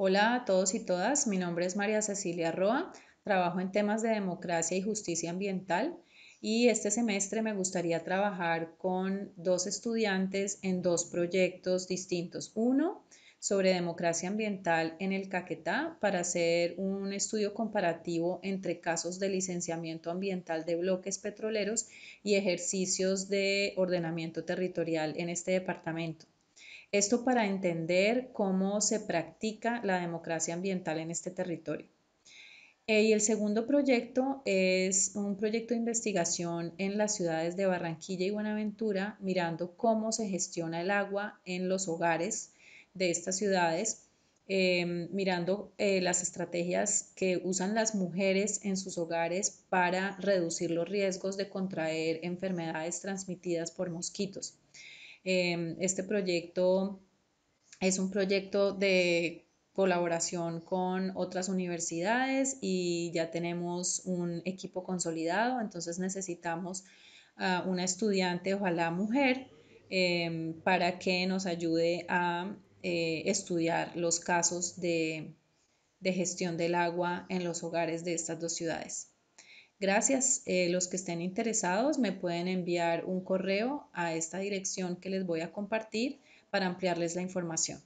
Hola a todos y todas, mi nombre es María Cecilia Roa, trabajo en temas de democracia y justicia ambiental y este semestre me gustaría trabajar con dos estudiantes en dos proyectos distintos. Uno sobre democracia ambiental en el Caquetá para hacer un estudio comparativo entre casos de licenciamiento ambiental de bloques petroleros y ejercicios de ordenamiento territorial en este departamento. Esto para entender cómo se practica la democracia ambiental en este territorio. Eh, y el segundo proyecto es un proyecto de investigación en las ciudades de Barranquilla y Buenaventura, mirando cómo se gestiona el agua en los hogares de estas ciudades, em, mirando eh, las estrategias que usan las mujeres en sus hogares para reducir los riesgos de contraer enfermedades transmitidas por mosquitos. Em, este proyecto es un proyecto de colaboración con otras universidades y ya tenemos un equipo consolidado, entonces necesitamos una estudiante, ojalá mujer, em, para que nos ayude a eh, estudiar los casos de, de, gestión del agua en los hogares de estas dos ciudades. Gracias. Eh, los que estén interesados me pueden enviar un correo a esta dirección que les voy a compartir para ampliarles la información.